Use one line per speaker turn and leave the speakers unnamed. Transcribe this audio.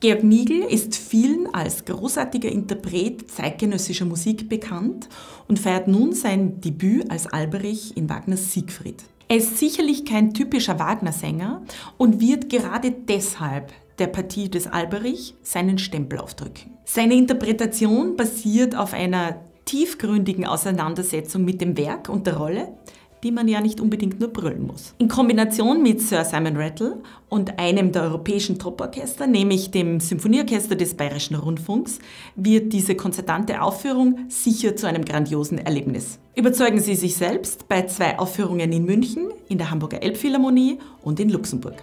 Georg Niegel ist vielen als großartiger Interpret zeitgenössischer Musik bekannt und feiert nun sein Debüt als Alberich in Wagners Siegfried. Er ist sicherlich kein typischer Wagner-Sänger und wird gerade deshalb der Partie des Alberich seinen Stempel aufdrücken. Seine Interpretation basiert auf einer tiefgründigen Auseinandersetzung mit dem Werk und der Rolle, die man ja nicht unbedingt nur brüllen muss. In Kombination mit Sir Simon Rattle und einem der europäischen Toporchester, nämlich dem Symphonieorchester des Bayerischen Rundfunks, wird diese konzertante Aufführung sicher zu einem grandiosen Erlebnis. Überzeugen Sie sich selbst bei zwei Aufführungen in München, in der Hamburger Elbphilharmonie und in Luxemburg.